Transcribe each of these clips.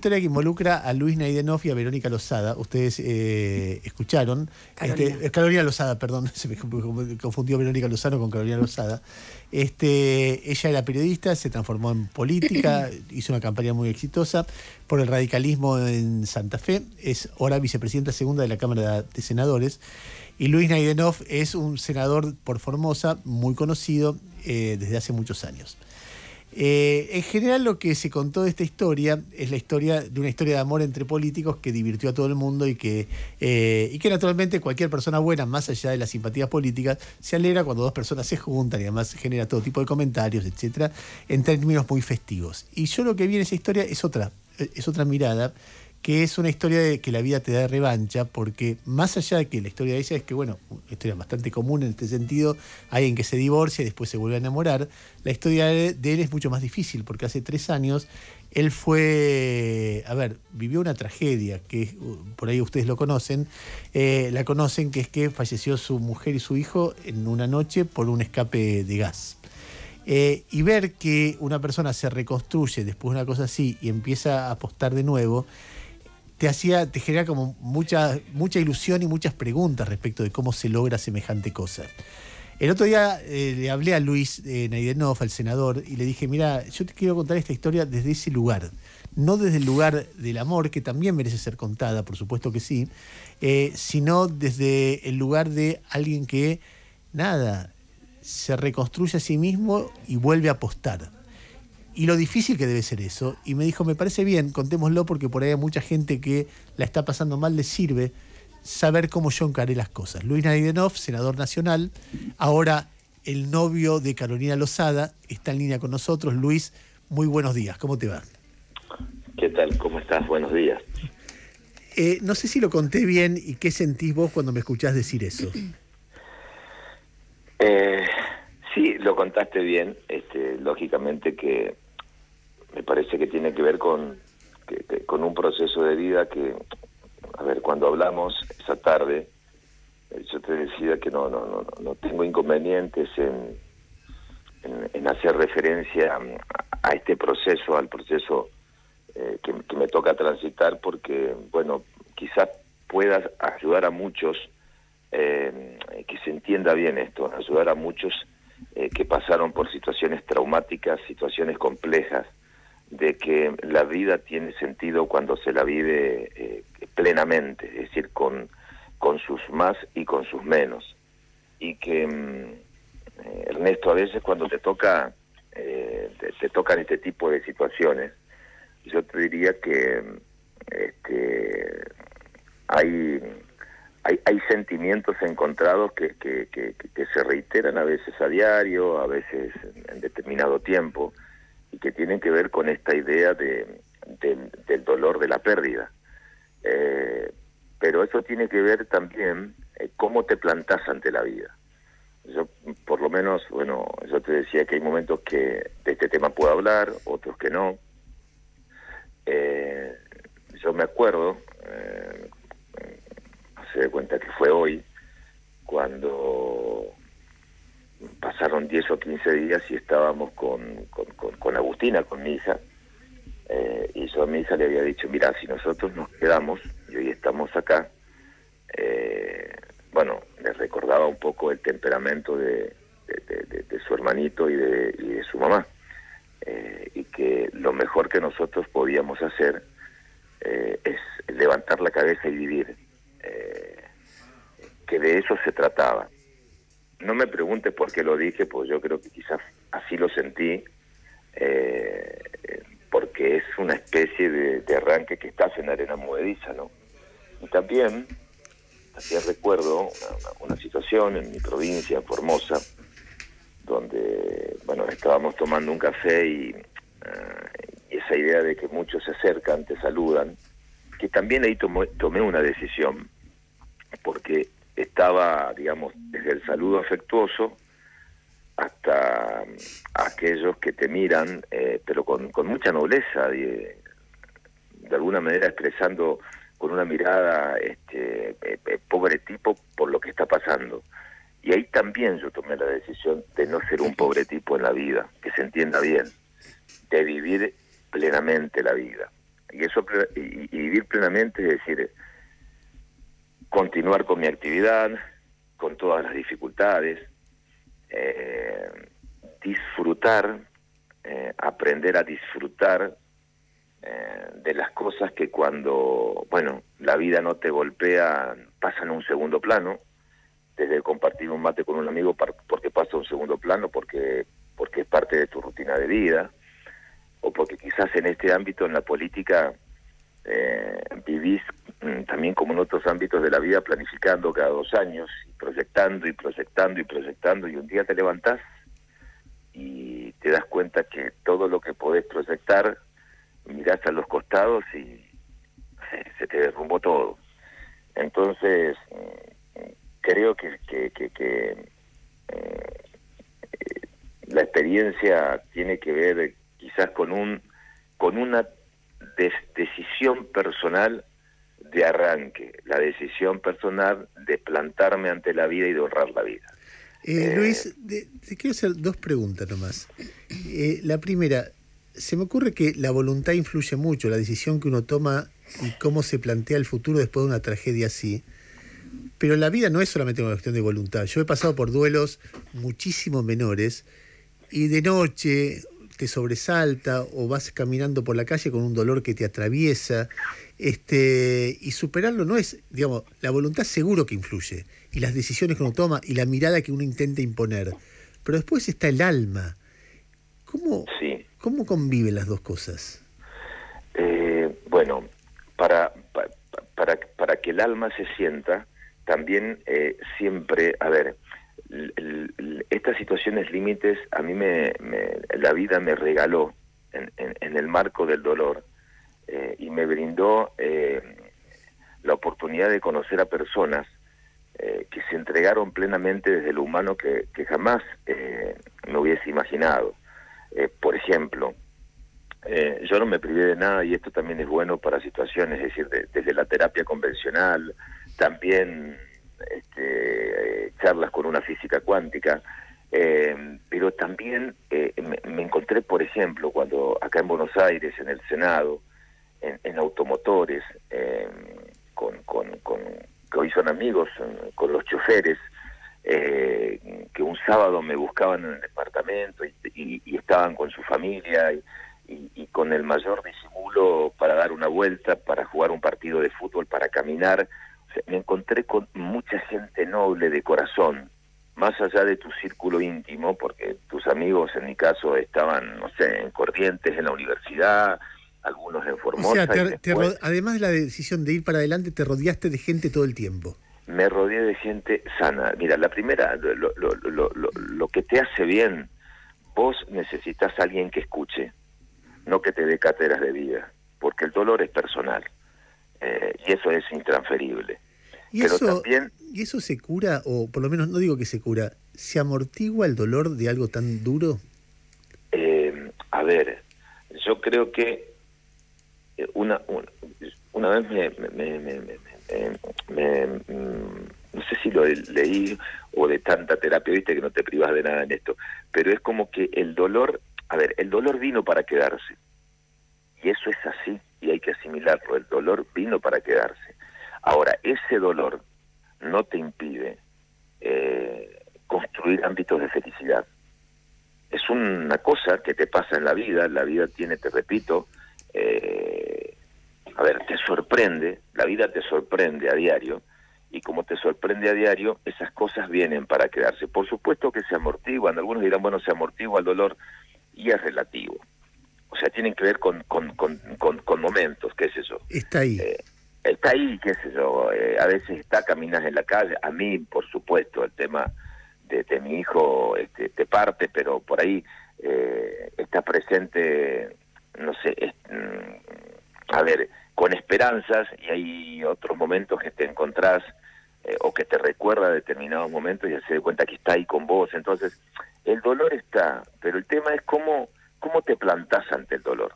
historia que involucra a Luis Naidenov y a Verónica Lozada. Ustedes eh, escucharon. Carolina. Este, Carolina Lozada, perdón, se me confundió Verónica Lozano con Carolina Lozada. Este, ella era periodista, se transformó en política, hizo una campaña muy exitosa por el radicalismo en Santa Fe. Es ahora vicepresidenta segunda de la Cámara de Senadores. Y Luis Naidenov es un senador por Formosa muy conocido eh, desde hace muchos años. Eh, en general lo que se contó de esta historia es la historia de una historia de amor entre políticos que divirtió a todo el mundo y que, eh, y que naturalmente cualquier persona buena, más allá de las simpatías políticas, se alegra cuando dos personas se juntan y además genera todo tipo de comentarios, etcétera, en términos muy festivos. Y yo lo que vi en esa historia es otra, es otra mirada que es una historia de que la vida te da revancha, porque más allá de que la historia de ella es que, bueno, una historia bastante común en este sentido, alguien que se divorcia y después se vuelve a enamorar, la historia de él es mucho más difícil, porque hace tres años él fue, a ver, vivió una tragedia, que por ahí ustedes lo conocen, eh, la conocen, que es que falleció su mujer y su hijo en una noche por un escape de gas. Eh, y ver que una persona se reconstruye después de una cosa así y empieza a apostar de nuevo, te hacía, te genera como mucha, mucha ilusión y muchas preguntas respecto de cómo se logra semejante cosa. El otro día eh, le hablé a Luis eh, Naidenov, al senador, y le dije, mira, yo te quiero contar esta historia desde ese lugar, no desde el lugar del amor, que también merece ser contada, por supuesto que sí, eh, sino desde el lugar de alguien que, nada, se reconstruye a sí mismo y vuelve a apostar y lo difícil que debe ser eso. Y me dijo, me parece bien, contémoslo porque por ahí hay mucha gente que la está pasando mal, le sirve saber cómo yo encaré las cosas. Luis Naidenov, senador nacional, ahora el novio de Carolina Lozada, está en línea con nosotros. Luis, muy buenos días, ¿cómo te va? ¿Qué tal? ¿Cómo estás? Buenos días. Eh, no sé si lo conté bien y qué sentís vos cuando me escuchás decir eso. Eh, Sí, lo contaste bien. Este, lógicamente que me parece que tiene que ver con, con un proceso de vida que, a ver, cuando hablamos esa tarde, eh, yo te decía que no, no, no, no tengo inconvenientes en, en, hacer referencia a, este proceso, al proceso eh, que, me toca transitar, porque, bueno, quizás puedas ayudar a muchos, eh, que se entienda bien esto, ayudar a muchos eh, que pasaron por situaciones traumáticas, situaciones complejas, de que la vida tiene sentido cuando se la vive eh, plenamente, es decir, con, con sus más y con sus menos. Y que, mm, eh, Ernesto, a veces cuando te toca, te, tocan este tipo de situaciones, yo te diría que este, hay hay, sentimientos encontrados que, que, se reiteran a veces a diario, a veces en, determinado tiempo, y que tienen que ver con esta idea de, del dolor de la pérdida. Eh, pero eso tiene que ver también eh, cómo te plantas ante la vida. Yo, por lo menos, bueno, yo te decía que hay momentos que de este tema puedo hablar, otros que no. Eh, yo me acuerdo, se da cuenta que fue hoy, cuando pasaron 10 o 15 días y estábamos con, con, Agustina, con mi hija, eh, y yo a le había dicho, mira, si nosotros nos quedamos y hoy estamos acá, eh, bueno, le recordaba un poco el temperamento de, de, su hermanito y de, y de su mamá, eh, y que lo mejor que nosotros podíamos hacer es levantar la cabeza y vivir que de eso se trataba. No me pregunte por qué lo dije, pues yo creo que quizás así lo sentí, eh, porque es una especie de, arranque que estás en arena movediza, ¿no? Y también, así recuerdo una, situación en mi provincia, Formosa, donde, bueno, estábamos tomando un café eh, y esa idea de que muchos se acercan, te saludan, que también ahí tomé, una decisión, porque estaba, digamos, desde el saludo afectuoso hasta aquellos que te miran, eh, pero con, mucha nobleza, de, de, alguna manera expresando con una mirada este, eh, eh, pobre tipo por lo que está pasando. Y ahí también yo tomé la decisión de no ser un pobre tipo en la vida, que se entienda bien, de vivir plenamente la vida. y eso y, vivir plenamente es decir continuar con mi actividad con todas las dificultades eh, disfrutar eh, aprender a disfrutar eh, de las cosas que cuando bueno la vida no te golpea pasan a un segundo plano. Desde compartir un mate con un amigo porque pasa a un segundo plano porque porque es parte de tu rutina de vida o porque quizás en este ámbito, en la política, vivís también como en otros ámbitos de la vida planificando cada dos años, proyectando y proyectando y proyectando, y un día te levantás y te das cuenta que todo lo que podés proyectar, mirás a los costados y se te derrumbó todo. Entonces, mm, creo que, que, que, eh, la experiencia tiene que ver quizás con un con una decisión personal de arranque, la decisión personal de plantarme ante la vida y de honrar la vida. Eh, Luis, te quiero hacer dos preguntas nomás. Eh, la primera, se me ocurre que la voluntad influye mucho, la decisión que uno toma y cómo se plantea el futuro después de una tragedia así. Pero la vida no es solamente una cuestión de voluntad. Yo he pasado por duelos muchísimo menores y de noche te sobresalta o vas caminando por la calle con un dolor que te atraviesa. Este, y superarlo no es, digamos, la voluntad seguro que influye, y las decisiones que uno toma, y la mirada que uno intenta imponer. Pero después está el alma. ¿Cómo, ¿cómo conviven las dos cosas? Eh, bueno, para, para, para, que el alma se sienta, también eh, siempre, a ver, estas situaciones límites a mí me, la vida me regaló en, en, el marco del dolor eh, y me brindó eh, la oportunidad de conocer a personas eh, que se entregaron plenamente desde lo humano que, que jamás me hubiese imaginado. por ejemplo, yo no me privé de nada y esto también es bueno para situaciones, es decir, desde la terapia convencional, también este, charlas con una física cuántica, eh, pero también eh, me, encontré, por ejemplo, cuando acá en Buenos Aires, en el Senado, en, automotores, eh, con, que hoy son amigos, con los choferes, que un sábado me buscaban en el departamento y, estaban con su familia y, con el mayor disimulo para dar una vuelta, para jugar un partido de fútbol, para caminar, me encontré con mucha gente noble de corazón, más allá de tu círculo íntimo, porque tus amigos en mi caso estaban, no sé, en Corrientes, en la universidad, algunos en Formosa. además de la decisión de ir para adelante, te rodeaste de gente todo el tiempo. Me rodeé de gente sana. Mira, la primera, lo, lo, lo, lo que te hace bien, vos necesitas a alguien que escuche, no que te dé cátedras de vida, porque el dolor es personal. Eh, y eso es intransferible. ¿Y eso, ¿Y eso se cura, o por lo menos no digo que se cura, se amortigua el dolor de algo tan duro? Eh, a ver, yo creo que eh, una, una, vez me, me, me, mm, no sé si lo leí o de tanta terapia, viste que no te privas de nada en esto, pero es como que el dolor, a ver, el dolor vino para quedarse. Y eso es así y hay que asimilarlo. El dolor vino para quedarse. Ahora, ese dolor no te impide eh, construir ámbitos de felicidad. Es una cosa que te pasa en la vida, la vida tiene, te repito, eh, a ver, te sorprende, la vida te sorprende a diario, y como te sorprende a diario, esas cosas vienen para quedarse. Por supuesto que se amortiguan, algunos dirán, bueno, se amortigua el dolor, y es relativo o sea, tienen que ver con, con, con, momentos, qué es eso. Está ahí. Eh, está ahí, qué sé yo, eh, a veces está, caminas en la calle, a mí, por supuesto, el tema de, de mi hijo este, te parte, pero por ahí eh, está presente, no sé, mm, a ver, con esperanzas y hay otros momentos que te encontrás o que te recuerda determinados momentos y se da cuenta que está ahí con vos. Entonces, el dolor está, pero el tema es cómo ¿cómo te plantás ante el dolor?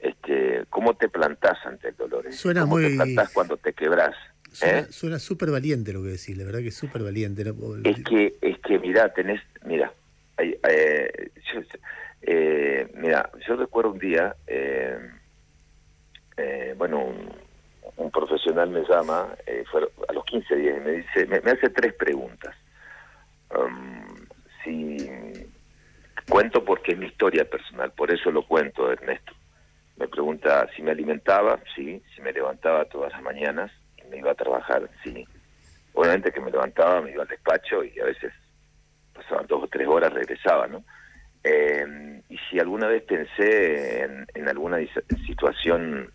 Este, ¿Cómo te plantás ante el dolor? Suena ¿Cómo muy... te plantás cuando te quebrás? Suena ¿Eh? súper valiente lo que decís, la verdad que es súper valiente. Es que, es que mira, tenés, mira, eh, yo, eh, mira, yo recuerdo un día, eh, eh, bueno, un, profesional me llama eh, a los 15 días y me dice, me, hace tres preguntas. Um, si cuento porque es mi historia personal, por eso lo cuento, Ernesto. Pregunta si me alimentaba, sí, si me levantaba todas las mañanas y me iba a trabajar, sí. Obviamente que me levantaba, me iba al despacho y a veces pasaban dos o tres horas, regresaba, ¿no? Eh, y si alguna vez pensé en, alguna situación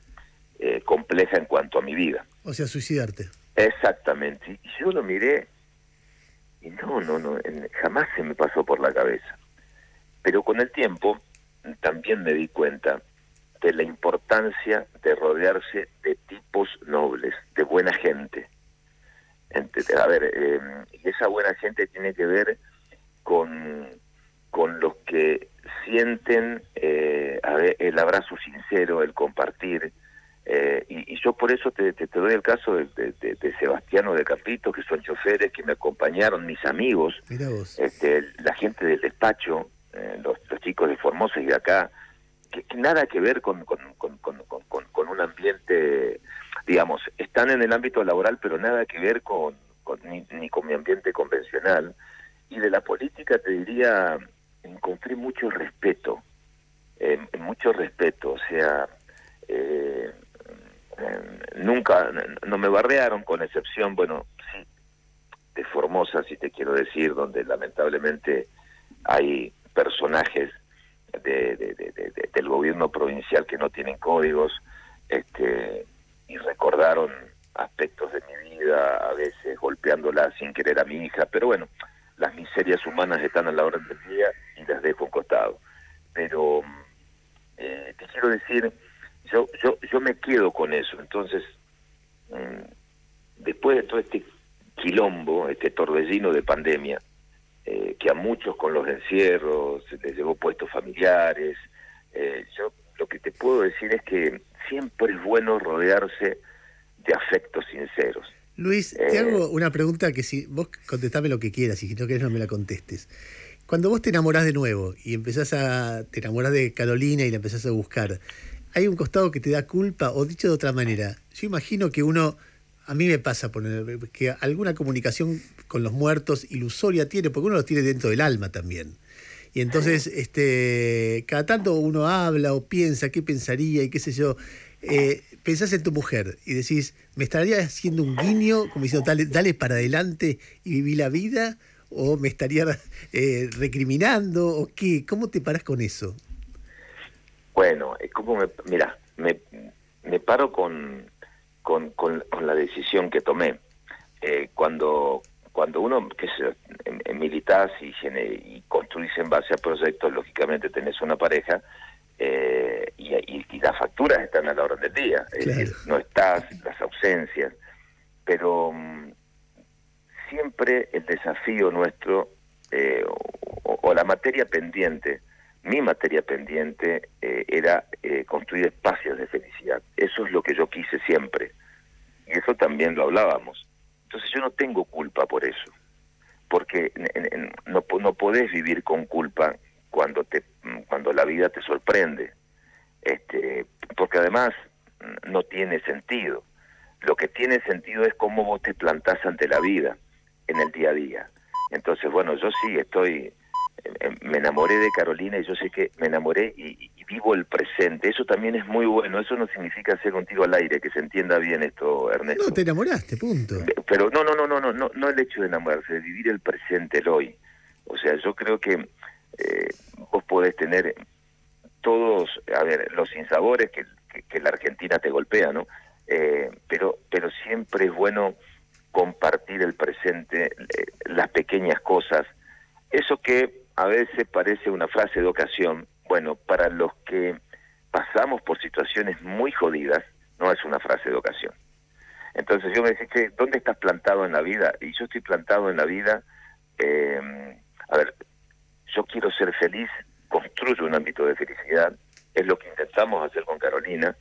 eh, compleja en cuanto a mi vida. O sea, suicidarte. Exactamente. Y yo lo miré y no, no, no, jamás se me pasó por la cabeza. Pero con el tiempo también me di cuenta de la importancia de rodearse de tipos nobles, de buena gente. A ver, eh, esa buena gente tiene que ver con con los que sienten eh, el abrazo sincero, el compartir. Eh, y, yo por eso te, doy el caso de, de, Sebastiano de Capito, que son choferes que me acompañaron, mis amigos, este, la gente del despacho, eh, los, chicos de Formosa y de acá, que, nada que ver con, con, con, con, un ambiente, digamos, están en el ámbito laboral, pero nada que ver con, ni, ni con mi ambiente convencional. Y de la política te diría encontré mucho respeto, eh, mucho respeto, o sea, eh, nunca, no me barrearon con excepción, bueno, sí, de Formosa, si te quiero decir, donde lamentablemente hay personajes de, del gobierno provincial que no tienen códigos, este, y recordaron aspectos de mi vida, a veces golpeándola sin querer a mi hija, pero bueno, las miserias humanas están a la hora del día y las dejo a costado. Pero eh, te quiero decir, yo, yo, yo me quedo con eso. Entonces, mm, después de todo este quilombo, este torbellino de pandemia, eh, que a muchos con los encierros les llevó puestos familiares, eh, yo lo que te puedo decir es que siempre es bueno rodearse de afectos sinceros. Luis, te hago una pregunta que si vos contestame lo que quieras y si no querés no me la contestes. Cuando vos te enamorás de nuevo y empezás a. te enamorás de Carolina y la empezás a buscar, ¿hay un costado que te da culpa? O dicho de otra manera, yo imagino que uno. A mí me pasa poner, que alguna comunicación con los muertos ilusoria tiene, porque uno los tiene dentro del alma también. Y entonces, este, cada tanto uno habla o piensa qué pensaría y qué sé yo. Eh, pensás en tu mujer y decís, ¿me estaría haciendo un guiño, como diciendo, dale, dale para adelante y viví la vida? ¿O me estaría eh, recriminando? ¿O qué? ¿Cómo te paras con eso? Bueno, como me, mira, me, me paro con, con, con, la decisión que tomé. Eh, cuando cuando uno que se, en, militas y, y construís en base a proyectos, lógicamente tenés una pareja, eh, y, las facturas están a la hora del día, es decir, no estás, las ausencias, pero mm, siempre el desafío nuestro eh, o, la materia pendiente, mi materia pendiente eh, era construir espacios de felicidad. Eso es lo que yo quise siempre. Y eso también lo hablábamos. Entonces yo no tengo culpa por eso, porque no, no podés vivir con culpa cuando te cuando la vida te sorprende este porque además no tiene sentido. Lo que tiene sentido es cómo vos te plantás ante la vida en el día a día. Entonces bueno yo sí estoy eh, me enamoré de Carolina y yo sé que me enamoré y, vivo el presente. Eso también es muy bueno. Eso no significa ser contigo al aire, que se entienda bien esto, Ernesto. No, te enamoraste, punto. Pero no, no, no, no, no, no, no el hecho de enamorarse, de vivir el presente, el hoy. O sea, yo creo que eh, vos podés tener todos, a ver, los sinsabores que, que, la Argentina te golpea, ¿no? Eh, pero, pero siempre es bueno compartir el presente, eh, las pequeñas cosas. Eso que a veces parece una frase de ocasión, bueno, para los que pasamos por situaciones muy jodidas, no es una frase de ocasión. Entonces yo me decía, ¿dónde estás plantado en la vida? Y yo estoy plantado en la vida, eh, a ver, yo quiero ser feliz, construyo un ámbito de felicidad, es lo que intentamos hacer con Carolina.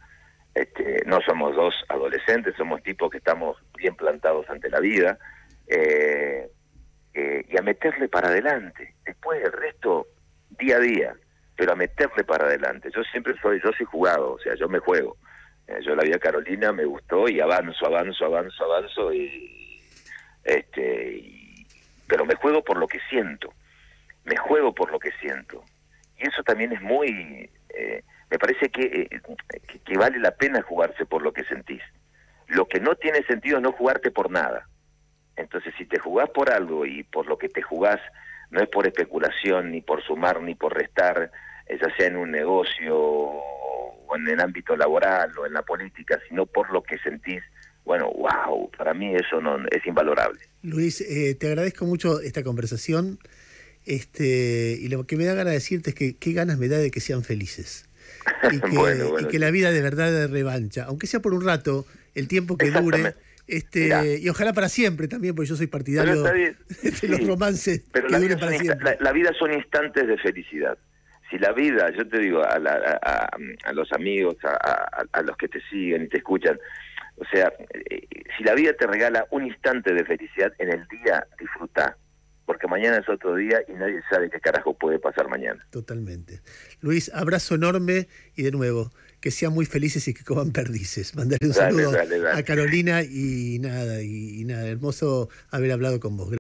Este, no somos dos adolescentes, somos tipos que estamos bien plantados ante la vida eh, eh, y a meterle para adelante. Después el resto, día a día, pero a meterle para adelante. Yo siempre soy, yo soy jugado, o sea, yo me juego. Eh, yo la vi a Carolina, me gustó y avanzo, avanzo, avanzo, avanzo y este pero me juego por lo que siento. Me juego por lo que siento. Y eso también es muy eh, me parece que, que, que vale la pena jugarse por lo que sentís. Lo que no tiene sentido es no jugarte por nada. Entonces, si te jugás por algo y por lo que te jugás no es por especulación, ni por sumar, ni por restar, ya sea en un negocio o en el ámbito laboral o en la política, sino por lo que sentís, bueno, wow, para mí eso no es invalorable. Luis, eh, te agradezco mucho esta conversación este y lo que me da ganas de decirte es que qué ganas me da de que sean felices. Y que, y que la vida de verdad de revancha, aunque sea por un rato, el tiempo que dure este, y ojalá para siempre también, porque yo soy partidario de los romances pero que duren para siempre. La, vida son instantes de felicidad. Si la vida, yo te digo, a, a, los amigos, a, los que te siguen y te escuchan, o sea, eh, si la vida te regala un instante de felicidad en el día, disfruta. Porque mañana es otro día y nadie sabe qué carajo puede pasar mañana. Totalmente. Luis, abrazo enorme y de nuevo, que sean muy felices y que coman perdices. Mandarle un saludo a Carolina y nada, y, nada, hermoso haber hablado con vos.